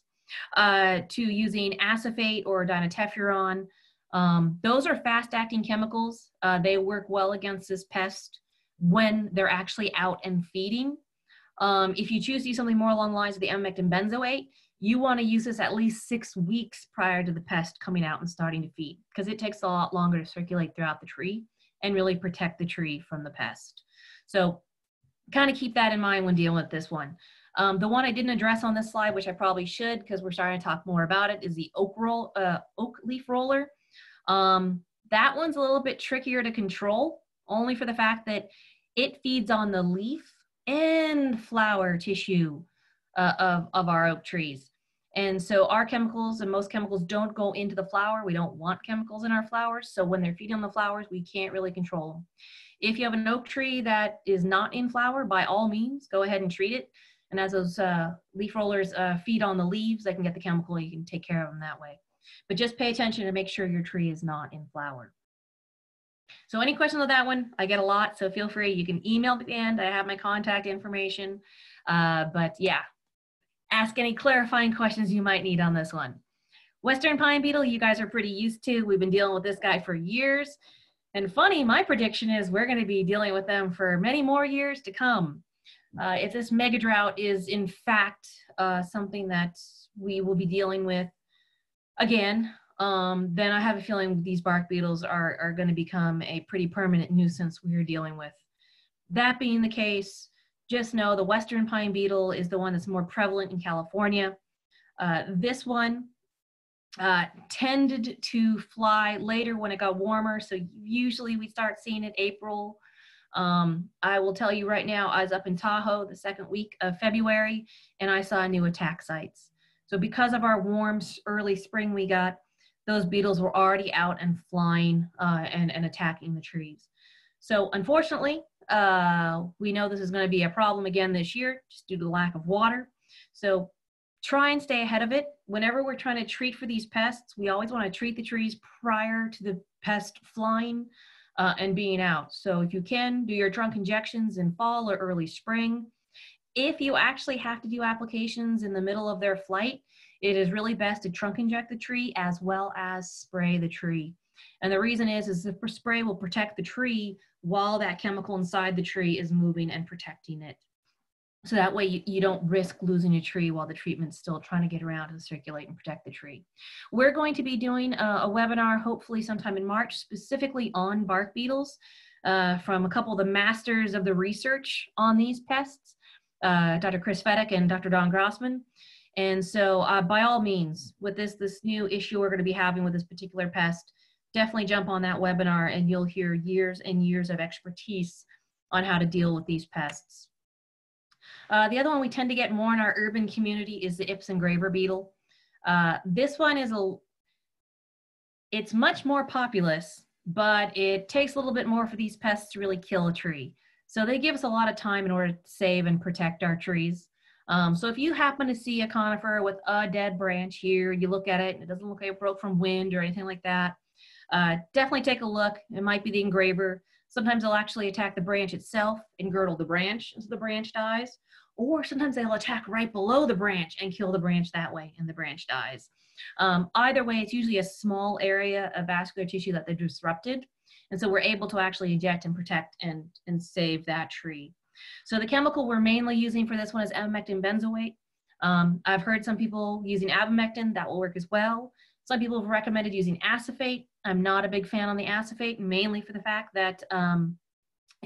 uh, to using acephate or dinotefuran. Um, those are fast acting chemicals. Uh, they work well against this pest when they're actually out and feeding. Um, if you choose to use something more along the lines of the emamectin benzoate, you want to use this at least six weeks prior to the pest coming out and starting to feed because it takes a lot longer to circulate throughout the tree and really protect the tree from the pest. So kind of keep that in mind when dealing with this one. Um, the one I didn't address on this slide, which I probably should because we're starting to talk more about it, is the oak, roll, uh, oak leaf roller. Um, that one's a little bit trickier to control only for the fact that it feeds on the leaf and flower tissue uh, of, of our oak trees. And so our chemicals and most chemicals don't go into the flower. We don't want chemicals in our flowers. So when they're feeding on the flowers, we can't really control them. If you have an oak tree that is not in flower, by all means, go ahead and treat it. And as those uh, leaf rollers uh, feed on the leaves, they can get the chemical. You can take care of them that way. But just pay attention to make sure your tree is not in flower. So any questions on that one? I get a lot, so feel free. You can email at the end. I have my contact information. Uh, but yeah, ask any clarifying questions you might need on this one. Western pine beetle, you guys are pretty used to. We've been dealing with this guy for years. And funny, my prediction is we're going to be dealing with them for many more years to come. Uh, if this mega drought is in fact uh, something that we will be dealing with again, um, then I have a feeling these bark beetles are, are going to become a pretty permanent nuisance we're dealing with. That being the case, just know the western pine beetle is the one that's more prevalent in California. Uh, this one uh, tended to fly later when it got warmer, so usually we start seeing it April. Um, I will tell you right now, I was up in Tahoe the second week of February, and I saw new attack sites. So because of our warm early spring we got, those beetles were already out and flying uh, and, and attacking the trees. So unfortunately, uh, we know this is going to be a problem again this year just due to the lack of water. So try and stay ahead of it. Whenever we're trying to treat for these pests, we always want to treat the trees prior to the pest flying uh, and being out. So if you can, do your trunk injections in fall or early spring. If you actually have to do applications in the middle of their flight, it is really best to trunk inject the tree as well as spray the tree. And the reason is, is the spray will protect the tree while that chemical inside the tree is moving and protecting it. So that way you, you don't risk losing a tree while the treatment's still trying to get around and circulate and protect the tree. We're going to be doing a, a webinar hopefully sometime in March specifically on bark beetles uh, from a couple of the masters of the research on these pests, uh, Dr. Chris Fettig and Dr. Don Grosman. And so uh, by all means, with this, this new issue we're gonna be having with this particular pest, definitely jump on that webinar and you'll hear years and years of expertise on how to deal with these pests. Uh, the other one we tend to get more in our urban community is the Ips engraver beetle. Uh, this one is a, it's much more populous, but it takes a little bit more for these pests to really kill a tree. So they give us a lot of time in order to save and protect our trees. Um, so if you happen to see a conifer with a dead branch here, you look at it and it doesn't look like it broke from wind or anything like that, uh, definitely take a look. It might be the engraver. Sometimes they'll actually attack the branch itself and girdle the branch so the branch dies or sometimes they'll attack right below the branch and kill the branch that way and the branch dies. Um, either way, it's usually a small area of vascular tissue that they're disrupted. And so we're able to actually eject and protect and, and save that tree. So the chemical we're mainly using for this one is emamectin benzoate. Um, I've heard some people using abamectin, that will work as well. Some people have recommended using acephate. I'm not a big fan on the acephate, mainly for the fact that um,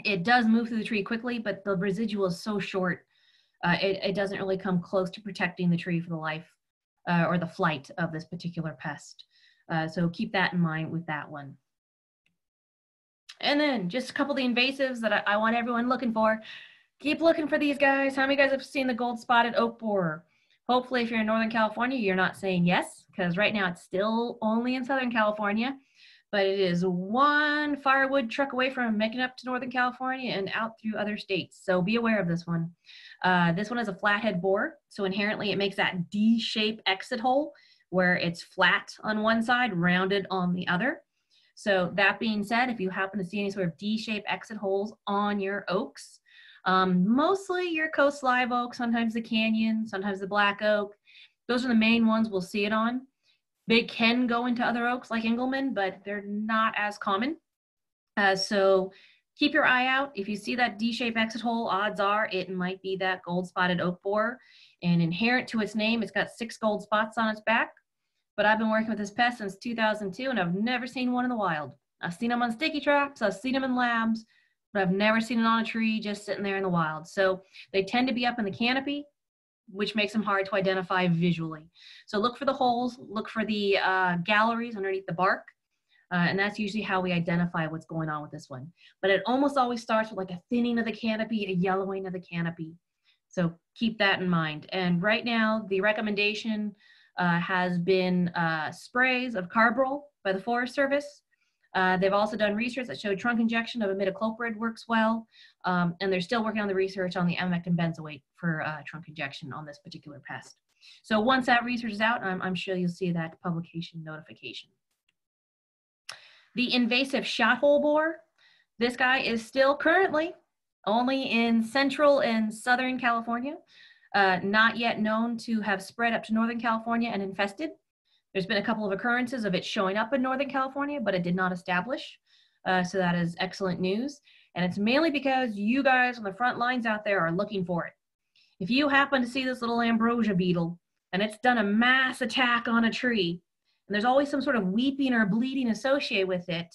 it does move through the tree quickly, but the residual is so short uh, it, it, doesn't really come close to protecting the tree for the life uh, or the flight of this particular pest. Uh, so keep that in mind with that one. And then just a couple of the invasives that I, I, want everyone looking for. Keep looking for these guys. How many guys have seen the gold spotted oak borer? Hopefully if you're in Northern California, you're not saying yes, because right now it's still only in Southern California but it is one firewood truck away from making up to Northern California and out through other states. So be aware of this one. Uh, this one is a flathead bore, so inherently it makes that D-shaped exit hole where it's flat on one side, rounded on the other. So that being said, if you happen to see any sort of D-shaped exit holes on your oaks, um, mostly your coast live oak, sometimes the canyon, sometimes the black oak, those are the main ones we'll see it on. They can go into other oaks like Engelmann, but they're not as common. Uh, so keep your eye out. If you see that D-shaped exit hole, odds are it might be that gold spotted oak borer. And inherent to its name, it's got six gold spots on its back. But I've been working with this pest since 2002 and I've never seen one in the wild. I've seen them on sticky traps, I've seen them in labs, but I've never seen it on a tree just sitting there in the wild. So they tend to be up in the canopy which makes them hard to identify visually. So look for the holes, look for the uh, galleries underneath the bark, uh, and that's usually how we identify what's going on with this one. But it almost always starts with like a thinning of the canopy, a yellowing of the canopy. So keep that in mind. And right now, the recommendation uh, has been uh, sprays of carbaryl by the Forest Service. Uh, they've also done research that showed trunk injection of imidacloprid works well, um, and they're still working on the research on the emamectin benzoate for uh, trunk injection on this particular pest. So once that research is out, I'm, I'm sure you'll see that publication notification. The invasive shot hole borer, this guy is still currently only in central and southern California, uh, not yet known to have spread up to Northern California and infested. There's been a couple of occurrences of it showing up in Northern California, but it did not establish. Uh, so that is excellent news. And it's mainly because you guys on the front lines out there are looking for it. If you happen to see this little ambrosia beetle and it's done a mass attack on a tree, and there's always some sort of weeping or bleeding associated with it,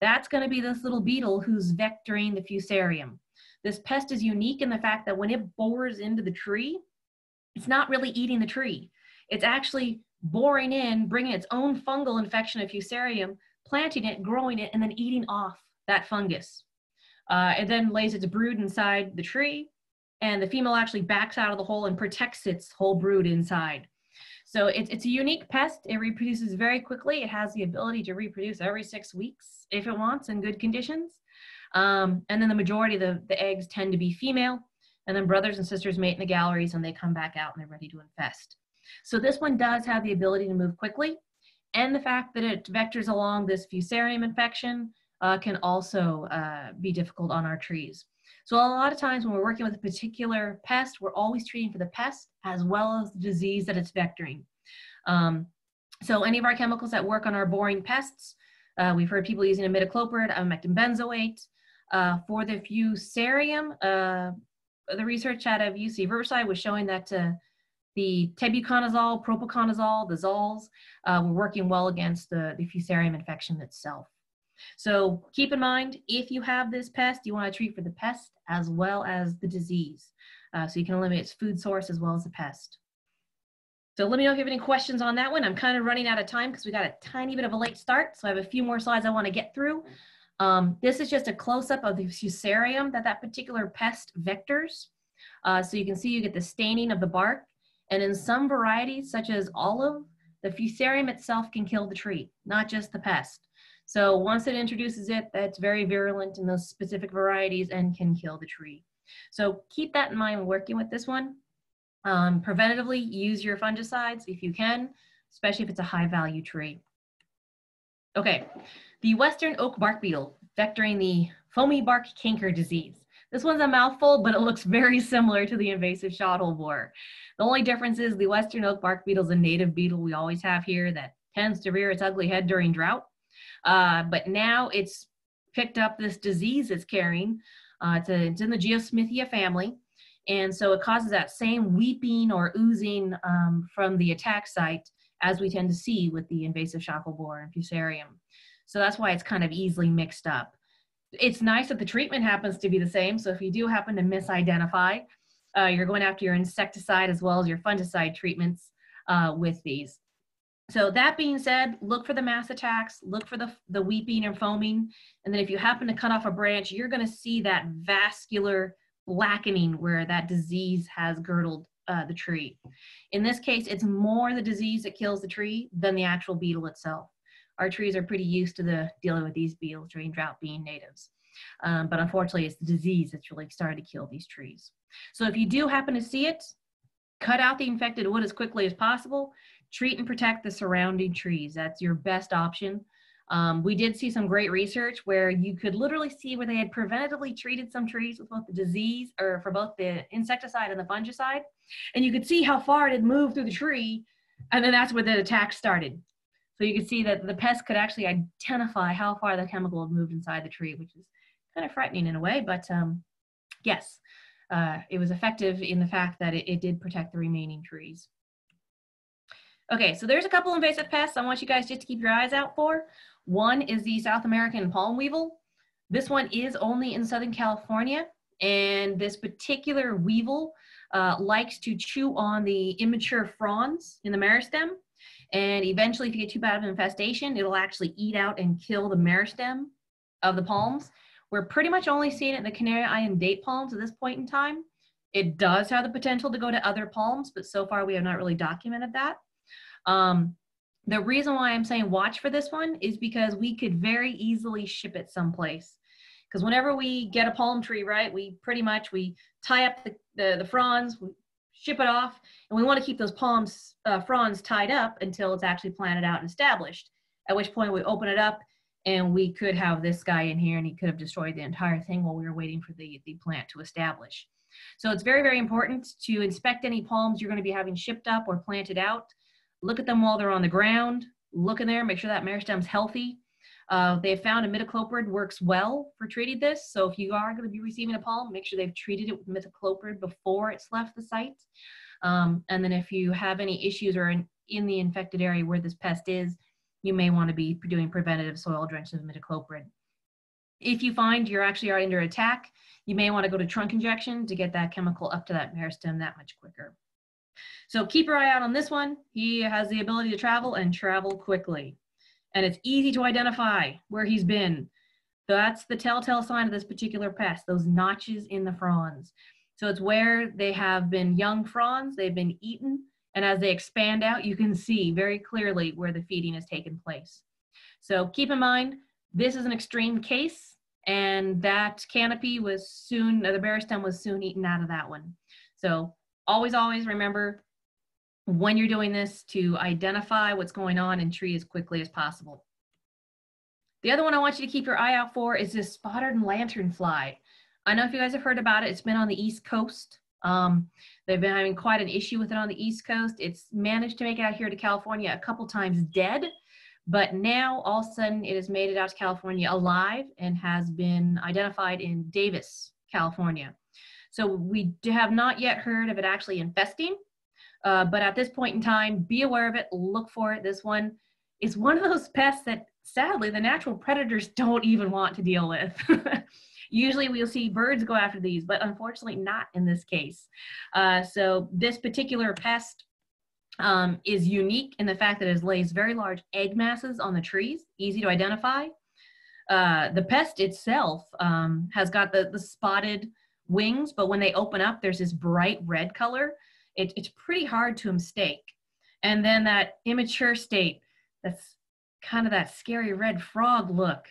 that's going to be this little beetle who's vectoring the fusarium. This pest is unique in the fact that when it bores into the tree, it's not really eating the tree. It's actually boring in, bringing its own fungal infection of fusarium, planting it, growing it, and then eating off that fungus. Uh, it then lays its brood inside the tree, and the female actually backs out of the hole and protects its whole brood inside. So it's, it's a unique pest. It reproduces very quickly. It has the ability to reproduce every six weeks if it wants in good conditions. Um, and then the majority of the, the eggs tend to be female. And then brothers and sisters mate in the galleries and they come back out and they're ready to infest. So this one does have the ability to move quickly. And the fact that it vectors along this fusarium infection uh, can also uh, be difficult on our trees. So a lot of times when we're working with a particular pest, we're always treating for the pest as well as the disease that it's vectoring. Um, so any of our chemicals that work on our boring pests, uh, we've heard people using imidacloprid, emamectin benzoate. Uh, for the fusarium, uh, the research out of UC Riverside was showing that uh, the tebuconazole, propiconazole, the zoles uh, were working well against the, the fusarium infection itself. So keep in mind, if you have this pest, you want to treat for the pest as well as the disease. Uh, so you can eliminate its food source as well as the pest. So let me know if you have any questions on that one. I'm kind of running out of time because we got a tiny bit of a late start. So I have a few more slides I want to get through. Um, this is just a close-up of the fusarium that that particular pest vectors. Uh, so you can see you get the staining of the bark. And in some varieties, such as olive, the fusarium itself can kill the tree, not just the pest. So once it introduces it, that's very virulent in those specific varieties and can kill the tree. So keep that in mind when working with this one. Um, preventatively, use your fungicides if you can, especially if it's a high value tree. Okay, the Western oak bark beetle, vectoring the foamy bark canker disease. This one's a mouthful, but it looks very similar to the invasive shot hole borer. The only difference is the Western oak bark beetle is a native beetle we always have here that tends to rear its ugly head during drought. Uh, but now it's picked up this disease it's carrying. Uh, it's, a, it's in the Geosmithia family. And so it causes that same weeping or oozing um, from the attack site as we tend to see with the invasive shot hole borer and fusarium. So that's why it's kind of easily mixed up. It's nice that the treatment happens to be the same. So if you do happen to misidentify, uh, you're going after your insecticide as well as your fungicide treatments uh, with these. So that being said, look for the mass attacks, look for the, the weeping and foaming. And then if you happen to cut off a branch, you're gonna see that vascular blackening where that disease has girdled uh, the tree. In this case, it's more the disease that kills the tree than the actual beetle itself. Our trees are pretty used to the dealing with these beetles during drought being natives. Um, but unfortunately, it's the disease that's really starting to kill these trees. So if you do happen to see it, cut out the infected wood as quickly as possible. Treat and protect the surrounding trees. That's your best option. Um, we did see some great research where you could literally see where they had preventatively treated some trees with both the disease or for both the insecticide and the fungicide. And you could see how far it had moved through the tree. And then that's where the attack started. So you can see that the pest could actually identify how far the chemical had moved inside the tree, which is kind of frightening in a way. But um, yes, uh, it was effective in the fact that it, it did protect the remaining trees. Okay, so there's a couple invasive pests I want you guys just to keep your eyes out for. One is the South American palm weevil. This one is only in Southern California, and this particular weevil uh, likes to chew on the immature fronds in the meristem. And eventually, if you get too bad of an infestation, it'll actually eat out and kill the meristem of the palms. We're pretty much only seeing it in the Canary Island date palms at this point in time. It does have the potential to go to other palms, but so far we have not really documented that. Um, the reason why I'm saying watch for this one is because we could very easily ship it someplace. Because whenever we get a palm tree, right, we pretty much we tie up the, the, the fronds, we ship it off, and we want to keep those palms uh, fronds tied up until it's actually planted out and established. At which point we open it up, and we could have this guy in here, and he could have destroyed the entire thing while we were waiting for the the plant to establish. So it's very very important to inspect any palms you're going to be having shipped up or planted out look at them while they're on the ground, look in there, make sure that meristem's healthy. Uh, they have found imidacloprid works well for treating this. So if you are going to be receiving a palm, make sure they've treated it with imidacloprid before it's left the site. Um, and then if you have any issues or in, in the infected area where this pest is, you may want to be doing preventative soil drenching of imidacloprid. If you find you're actually under attack, you may want to go to trunk injection to get that chemical up to that meristem that much quicker. So keep your eye out on this one. He has the ability to travel and travel quickly. And it's easy to identify where he's been. That's the telltale sign of this particular pest, those notches in the fronds. So it's where they have been young fronds, they've been eaten, and as they expand out, you can see very clearly where the feeding has taken place. So keep in mind, this is an extreme case, and that canopy was soon, the meristem was soon eaten out of that one. So always, always remember when you're doing this to identify what's going on and tree as quickly as possible. The other one I want you to keep your eye out for is this spotted lanternfly. I know if you guys have heard about it, it's been on the East Coast Um, they've been having quite an issue with it on the East Coast. It's managed to make it out here to California a couple times dead, but now all of a sudden it has made it out to California alive and has been identified in Davis, California. So we have not yet heard of it actually infesting, uh, but at this point in time, be aware of it, look for it. This one is one of those pests that sadly the natural predators don't even want to deal with. Usually we'll see birds go after these, but unfortunately not in this case. Uh, so this particular pest um, is unique in the fact that it lays very large egg masses on the trees, easy to identify. Uh, the pest itself um, has got the, the spotted wings, but when they open up, there's this bright red color. It, it's pretty hard to mistake. And then that immature state, that's kind of that scary red frog look.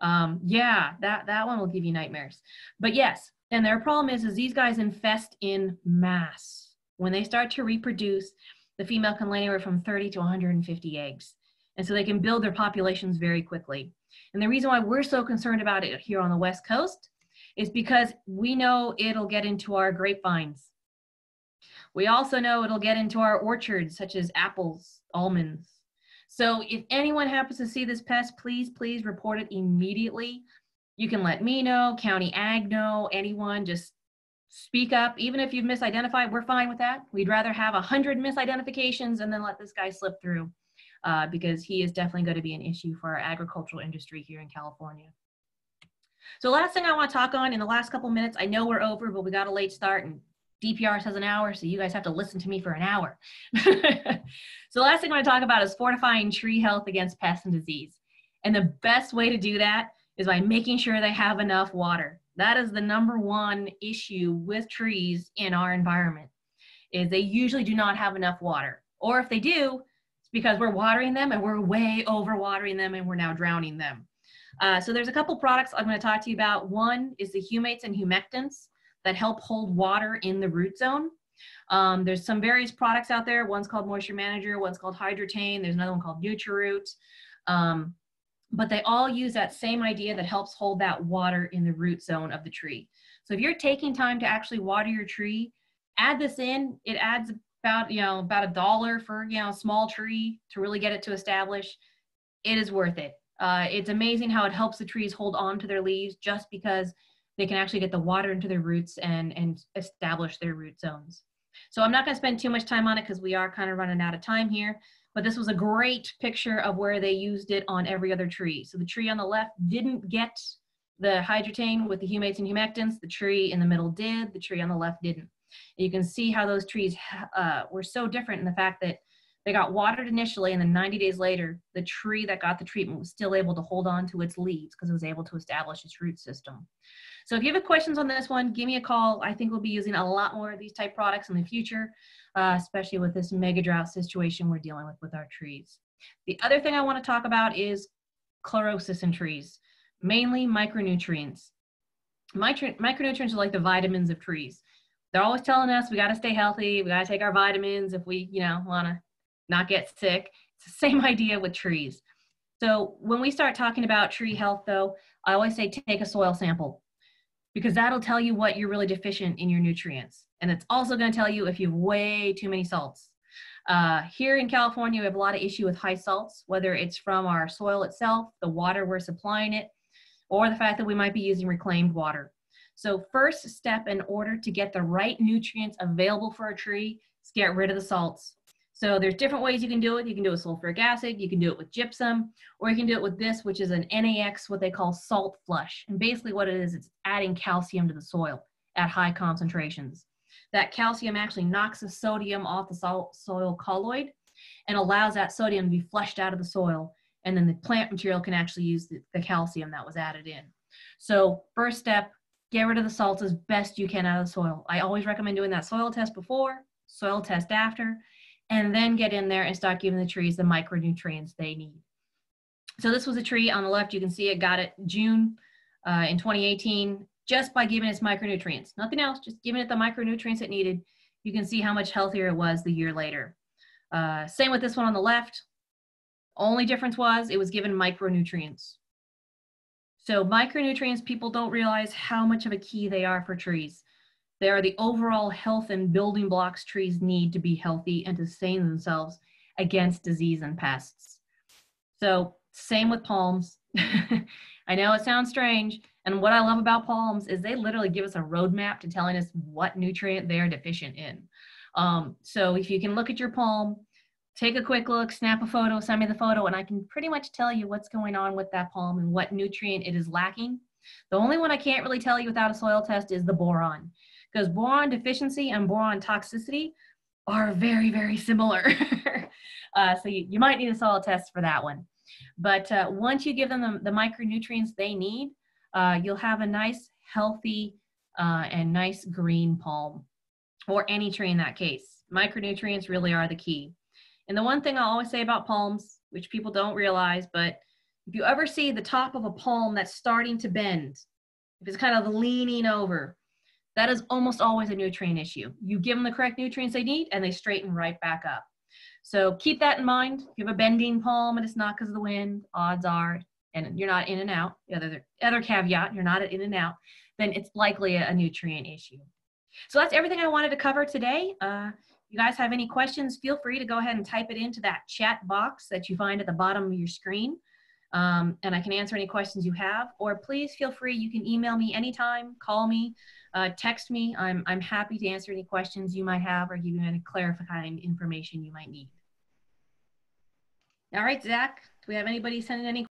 Um, yeah, that, that one will give you nightmares. But yes, and their problem is, is these guys infest in mass. When they start to reproduce, the female can lay anywhere from 30 to 150 eggs. And so they can build their populations very quickly. And the reason why we're so concerned about it here on the West Coast is because we know it'll get into our grapevines. We also know it'll get into our orchards, such as apples, almonds, so if anyone happens to see this pest, please, please report it immediately. You can let me know, county ag know, anyone, just speak up. Even if you've misidentified, we're fine with that. We'd rather have a hundred misidentifications and then let this guy slip through uh, because he is definitely going to be an issue for our agricultural industry here in California. So last thing I want to talk on in the last couple minutes, I know we're over, but we got a late start and DPR says an hour, so you guys have to listen to me for an hour. so the last thing I want to talk about is fortifying tree health against pests and disease. And the best way to do that is by making sure they have enough water. That is the number one issue with trees in our environment is they usually do not have enough water. Or if they do, it's because we're watering them and we're way over watering them and we're now drowning them. Uh, so there's a couple products I'm going to talk to you about. One is the humates and humectants that help hold water in the root zone. Um, there's some various products out there. One's called Moisture Manager, one's called Hydretain, there's another one called NutriRoot. Um, but they all use that same idea that helps hold that water in the root zone of the tree. So if you're taking time to actually water your tree, add this in. It adds about, you know, about a dollar for, you know, a small tree to really get it to establish. It is worth it. Uh, it's amazing how it helps the trees hold on to their leaves just because they can actually get the water into their roots and, and establish their root zones. So I'm not going to spend too much time on it because we are kind of running out of time here. But this was a great picture of where they used it on every other tree. So the tree on the left didn't get the Hydretain with the humates and humectants. The tree in the middle did. The tree on the left didn't. You can see how those trees uh, were so different in the fact that they got watered initially, and then 90 days later, the tree that got the treatment was still able to hold on to its leaves because it was able to establish its root system. So if you have questions on this one, give me a call. I think we'll be using a lot more of these type products in the future, uh, especially with this mega drought situation we're dealing with with our trees. The other thing I want to talk about is chlorosis in trees, mainly micronutrients. micronutrients are like the vitamins of trees. They're always telling us we got to stay healthy, we got to take our vitamins if we, you know, want to not get sick. It's the same idea with trees. So when we start talking about tree health though, I always say take a soil sample because that'll tell you what you're really deficient in your nutrients. And it's also going to tell you if you have way too many salts. Uh, here in California, we have a lot of issue with high salts, whether it's from our soil itself, the water we're supplying it, or the fact that we might be using reclaimed water. So first step in order to get the right nutrients available for a tree is get rid of the salts. So there's different ways you can do it. You can do it with sulfuric acid, you can do it with gypsum, or you can do it with this, which is an NAX, what they call salt flush. And basically what it is, it's adding calcium to the soil at high concentrations. That calcium actually knocks the sodium off the soil colloid and allows that sodium to be flushed out of the soil. And then the plant material can actually use the, the calcium that was added in. So first step, get rid of the salts as best you can out of the soil. I always recommend doing that soil test before, soil test after, and then get in there and start giving the trees the micronutrients they need. So this was a tree on the left. You can see it got it June uh, in 2018 just by giving its micronutrients. Nothing else, just giving it the micronutrients it needed. You can see how much healthier it was the year later. Uh, same with this one on the left. Only difference was it was given micronutrients. So micronutrients, people don't realize how much of a key they are for trees. They are the overall health and building blocks trees need to be healthy and to sustain themselves against disease and pests. So same with palms. I know it sounds strange. And what I love about palms is they literally give us a roadmap to telling us what nutrient they're deficient in. Um, so if you can look at your palm, take a quick look, snap a photo, send me the photo, and I can pretty much tell you what's going on with that palm and what nutrient it is lacking. The only one I can't really tell you without a soil test is the boron, because boron deficiency and boron toxicity are very, very similar. uh, so you, you might need a soil test for that one. But uh, once you give them the, the micronutrients they need, uh, you'll have a nice, healthy, uh, and nice green palm, or any tree in that case. Micronutrients really are the key. And the one thing I always say about palms, which people don't realize, but if you ever see the top of a palm that's starting to bend, if it's kind of leaning over, that is almost always a nutrient issue. You give them the correct nutrients they need and they straighten right back up. So keep that in mind. If you have a bending palm and it's not because of the wind, odds are, and you're not in and out, the other, other caveat, you're not in and out, then it's likely a, a nutrient issue. So that's everything I wanted to cover today. Uh, you guys have any questions, feel free to go ahead and type it into that chat box that you find at the bottom of your screen. Um, and I can answer any questions you have, or please feel free, you can email me anytime, call me, uh, text me. I'm, I'm happy to answer any questions you might have or give you any clarifying information you might need. All right, Zach, do we have anybody sending any